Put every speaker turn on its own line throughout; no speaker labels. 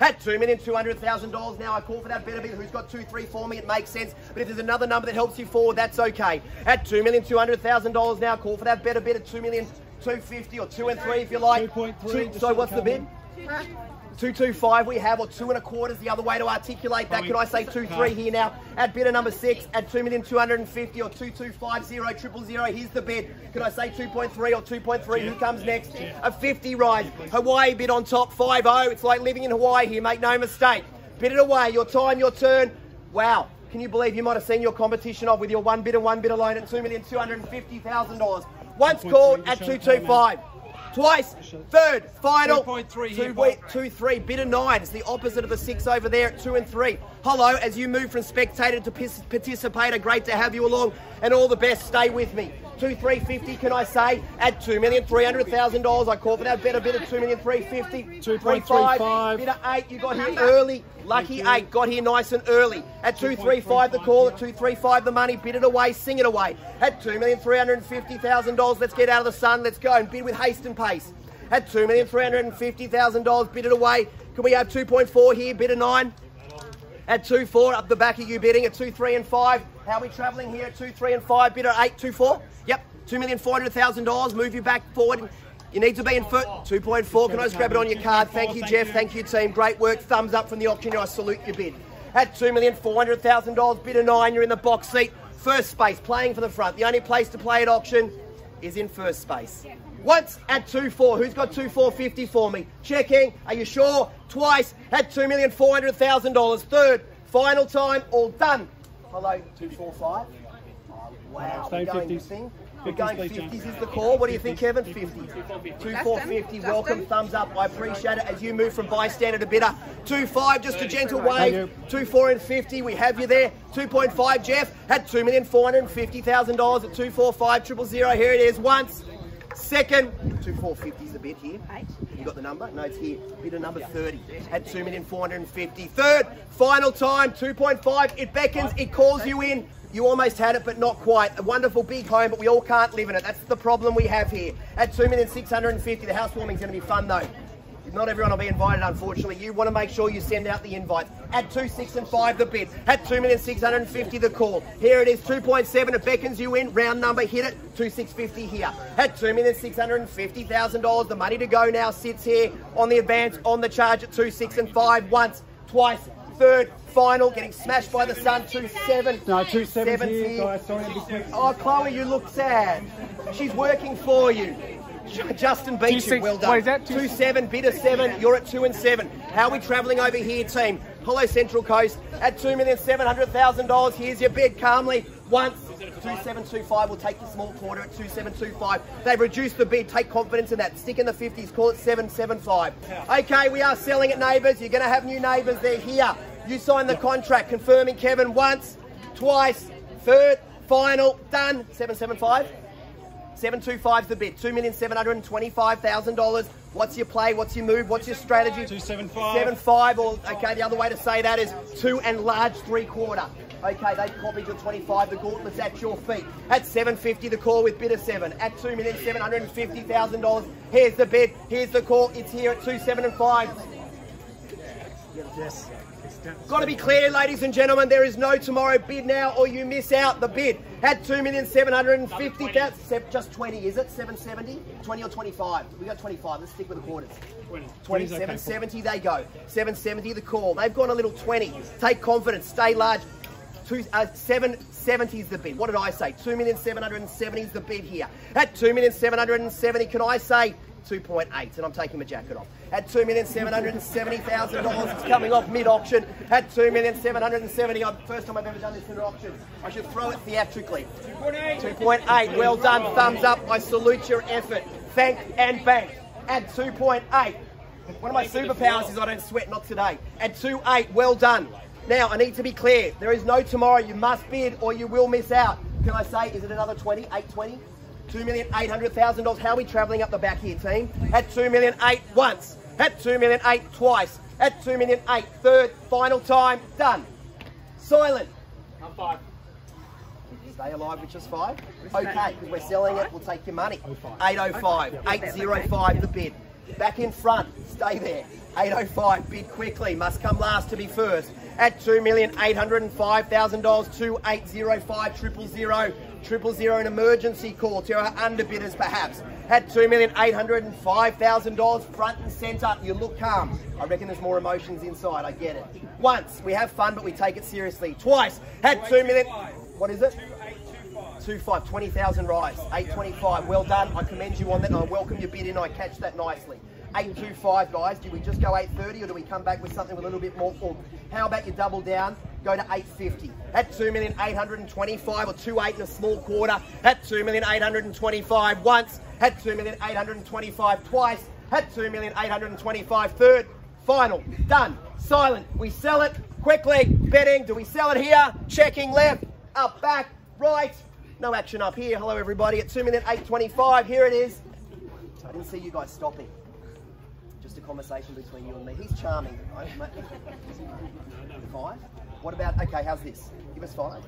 At $2,200,000 now, I call for that better bit. Who's got two, three for me? It makes sense. But if there's another number that helps you forward, that's okay. At $2,200,000 now, call for that better bid at $2,250,000 or two and three if you like.
2.3,
Two- so what's the bid? Two two five we have, or two and a quarter is the other way to articulate that. Can I say two three here now? At bidder number six, at two million two hundred and fifty or two two five zero triple zero. Here's the bid. Can I say two point three or two point three? Who comes next? A fifty ride. Hawaii bid on top five zero. It's like living in Hawaii here. Make no mistake. Bid it away. Your time, your turn. Wow. Can you believe you might have seen your competition off with your one bid and one bid alone at two million two hundred and fifty thousand dollars? Once called at two two five. Twice, third, final,
2.3
two,
here,
wait, two, three, bit of nine. It's the opposite of the six over there at two and three. Hello, as you move from spectator to participator, great to have you along, and all the best. Stay with me. Two, three fifty. Can I say at two million three hundred thousand dollars? I call for that better bid at two million three fifty.
2.35.
Bit of eight. You got here early. Lucky eight. Got here nice and early. At two three five, the call. At two three five, the money. Bid it away. Sing it away. At two million three hundred fifty thousand dollars. Let's get out of the sun. Let's go and bid with haste and pace. At two million three hundred fifty thousand dollars, bid it away. Can we have two point four here? Bid a nine. At two four, up the back of you bidding at two three and five. How are we travelling here at two three and five? Bid at eight two four. Yep, two million four hundred thousand dollars. Move you back forward. You need to be in foot. Two point four. Can I just grab it on your card? Thank you, Jeff. Thank you, team. Great work. Thumbs up from the auctioneer. I salute your bid. At two million four hundred thousand dollars, bid a nine. You're in the box seat. First space, playing for the front. The only place to play at auction is in first space. Once at 2-4. Who's got 2-4-50 for me? Checking. Are you sure? Twice at $2,400,000. Third, final time, all done. Hello, 245. Wow,
Stay
we're going
50s.
thing. We're going 50s is the call. What do you think, Kevin? 50. 2450. Welcome. Thumbs up. I appreciate it as you move from bystander to bidder. 2-5, just a gentle wave.
you.
2-4 and 50. We have you there. 2.5, Jeff. At $2,450,000 at 245 triple zero. Here it is. Once. Second, 2450 is a bid here. You got the number? No, it's here. Bidder number 30 at 2,450. Third, final time, 2.5. It beckons, it calls you in. You almost had it, but not quite. A wonderful big home, but we all can't live in it. That's the problem we have here. At 2,650, the housewarming's going to be fun though. Not everyone will be invited, unfortunately. You want to make sure you send out the invites. At 2, 6 and 5 the bid. At 2,650 the call. Here it is, 2.7. It beckons you in. Round number, hit it. 2,650 here. At $2,650,000. The money to go now sits here on the advance, on the charge at 2, 6 and 5. Once, twice, third, final. Getting smashed by the sun. 2, 7.
No, two sevens
Sevens
here,
here.
guys. Sorry, a bit quick.
Oh, Chloe, you look sad. She's working for you. Justin Beecham,
six-
well done.
what is that? Two-
Two seven, bid of seven. You're at two and seven. How are we travelling over here, team? Hello, Central Coast at two million seven hundred thousand dollars. Here's your bid, calmly. Once. 2725 will take the small quarter at 2725. They've reduced the bid. Take confidence in that. Stick in the 50s. Call it 775. Okay, we are selling it, neighbours. You're going to have new neighbours. They're here. You signed the contract confirming Kevin once, twice, third, final, done. 775. 725's the bid. $2,725,000. What's your play? What's your move? What's your strategy?
275.
75 or, okay, the other way to say that is two and large three quarter. Okay, they copied your 25. The gauntlet's at your feet. At 750, the call with bid of seven. At $2,750,000. Here's the bid. Here's the call. It's here at two, seven, and five.
Yes.
Got to be clear, ladies and gentlemen, there is no tomorrow bid now or you miss out. The bid at 2,750,000. Just 20, is it? 770? 20 or 25? We got 25. Let's stick with the quarters. 20,
20 is okay,
770 they go. 770 the call. They've gone a little 20. Take confidence, stay large. Two, uh, 770 is the bid. What did I say? 2,770 is the bid here. At 2,770, can I say 2.8? And I'm taking my jacket off. At $2,770,000, it's coming off mid-auction. At $2,770, first time I've ever done this in an auction. I should throw it theatrically. 2.8, well done, thumbs up. I salute your effort. Thank and bank. At 2.8. One of my superpowers is I don't sweat, not today. At 2.8, well done. Now, I need to be clear. There is no tomorrow. You must bid or you will miss out. Can I say, is it another 20? 820? $2,800,000. How are we travelling up the back here, team? At $2,008 once. At $2,008 twice. At $2,008 third, final time, done. Silent.
I'm five.
Stay alive, which is five. Okay, because we're selling it, we'll take your money. 805, 805 the bid. Back in front. Stay there. 805. Bid quickly. Must come last to be first. At $2,805,000. 2805 triple zero. Triple zero an emergency call to our underbidders perhaps. At $2,805,000 front and centre. You look calm. I reckon there's more emotions inside. I get it. Once. We have fun but we take it seriously. Twice. At 2 million. What is it? Two five, 20,000 rise, 825. Well done. I commend you on that I welcome your bid in. I catch that nicely. 825, guys. Do we just go 830 or do we come back with something with a little bit more oomph? How about you double down? Go to 850. At 2,825 or 28 in a small quarter. At 2,825 once. At 2,825 twice. At 2,825 third. Final. Done. Silent. We sell it. Quickly. Betting. Do we sell it here? Checking left. Up, back, right. No action up here. Hello, everybody. At 2,825. Here it is. I didn't see you guys stopping. Just a conversation between you and me. He's charming. Five? What about, okay, how's this? Give us five.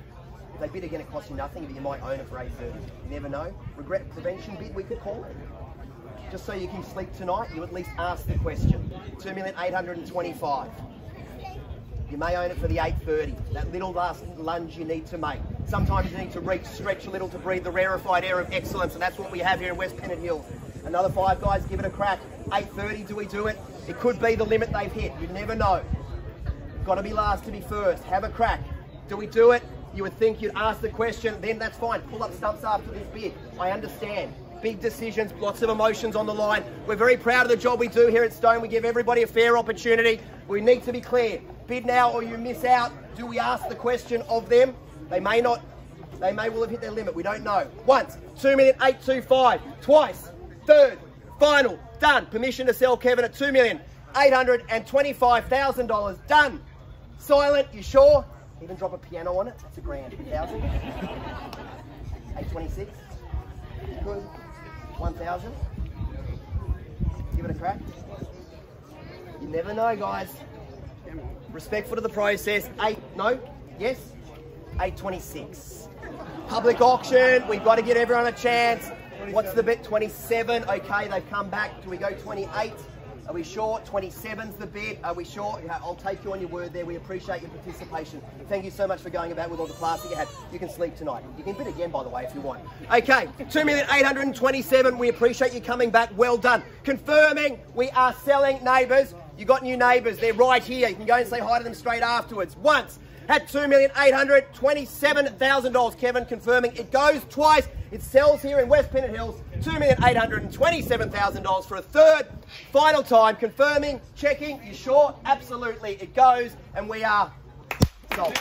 If they bid again, it costs you nothing, but you might own it for 830. You never know. Regret prevention bid, we could call it. Just so you can sleep tonight, you at least ask the question. 2,825. You may own it for the 830. That little last lunge you need to make. Sometimes you need to reach, stretch a little to breathe the rarefied air of excellence, and that's what we have here in West Pennant Hills. Another five guys, give it a crack. 830, do we do it? It could be the limit they've hit. You never know. Got to be last to be first. Have a crack. Do we do it? You would think you'd ask the question, then that's fine. Pull up stumps after this bid. I understand. Big decisions, lots of emotions on the line. We're very proud of the job we do here at Stone. We give everybody a fair opportunity. We need to be clear. Bid now or you miss out. Do we ask the question of them? They may not, they may well have hit their limit. We don't know. Once, two million eight two five. Twice, third, final, done. Permission to sell Kevin at two million eight hundred and twenty-five thousand dollars. Done. Silent, you sure? Even drop a piano on it. That's a grand. Thousand. Eight twenty-six. Good. One thousand. Give it a crack. You never know, guys. Respectful to the process. Eight, no, yes, 826. Public auction, we've got to give everyone a chance. What's the bid? 27, okay, they've come back. Do we go 28? Are we sure? 27's the bid. Are we sure? Yeah, I'll take you on your word there. We appreciate your participation. Thank you so much for going about with all the that you had. You can sleep tonight. You can bid again, by the way, if you want. Okay, 2,827. We appreciate you coming back. Well done. Confirming we are selling neighbours. You got new neighbours. They're right here. You can go and say hi to them straight afterwards. Once at $2,827,000. Kevin confirming it goes twice. It sells here in West Pennant Hills. $2,827,000 for a third. Final time, confirming, checking. You sure? Absolutely. It goes, and we are sold.